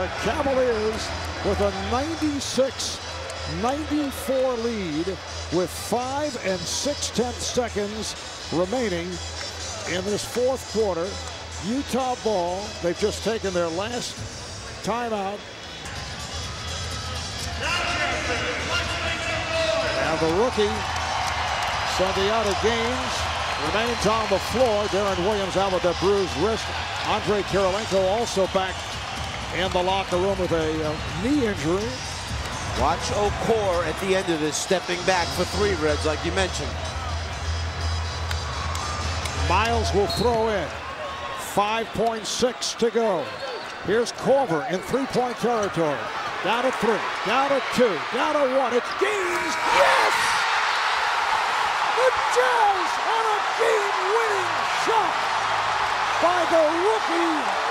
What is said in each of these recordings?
The Cavaliers with a 96-94 lead with five and six-tenths seconds remaining in this fourth quarter. Utah ball. They've just taken their last timeout. And the rookie, Sundiata Gaines, remains on the floor. Deron Williams out with a bruised wrist. Andre Kirilenko also back in the locker room with a uh, knee injury. Watch Okur at the end of this stepping back for three, Reds, like you mentioned. Miles will throw in. 5.6 to go. Here's Korver in three-point territory. Down to three, down to two, down to one. It's Gaines. Yes! The Jazz on a game-winning shot by the rookie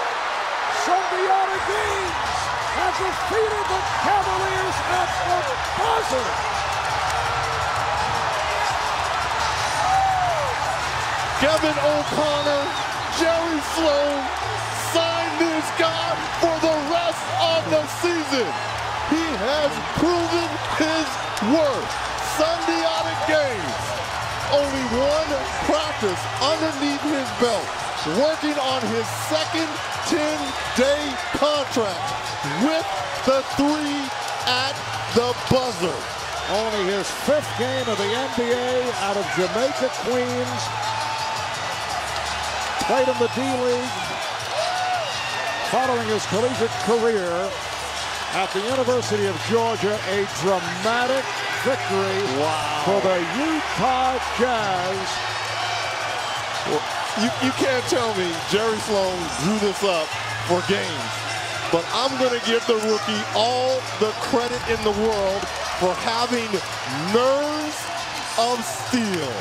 Sundiata Gaines has defeated the Cavaliers at the buzzer. Kevin O'Connor, Jerry Sloan signed this guy for the rest of the season. He has proven his worth. Sundiata Gaines, only one practice underneath his belt, working on his second 10-day contract with the three at the buzzer. Only his fifth game of the NBA out of Jamaica, Queens. Played in the D-League. Following his collegiate career at the University of Georgia, a dramatic victory Wow. for the Utah Jazz. You, you can't tell me Jerry Sloan drew this up for Gaines. But I'm going to give the rookie all the credit in the world for having nerves of steel.